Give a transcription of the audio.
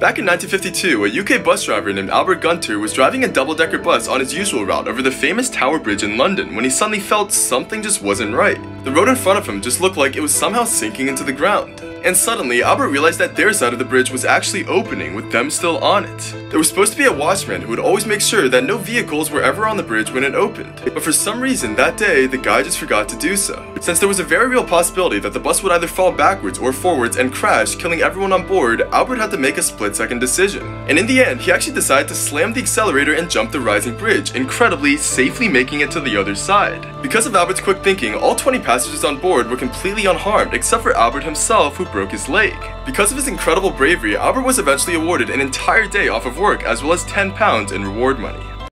Back in 1952, a UK bus driver named Albert Gunter was driving a double-decker bus on his usual route over the famous Tower Bridge in London when he suddenly felt something just wasn't right. The road in front of him just looked like it was somehow sinking into the ground. And suddenly, Albert realized that their side of the bridge was actually opening with them still on it. There was supposed to be a watchman who would always make sure that no vehicles were ever on the bridge when it opened. But for some reason, that day, the guy just forgot to do so. Since there was a very real possibility that the bus would either fall backwards or forwards and crash, killing everyone on board, Albert had to make a split-second decision. And in the end, he actually decided to slam the accelerator and jump the rising bridge, incredibly, safely making it to the other side. Because of Albert's quick thinking, all 20 passengers on board were completely unharmed, except for Albert himself, who broke his leg. Because of his incredible bravery, Albert was eventually awarded an entire day off of work as well as 10 pounds in reward money.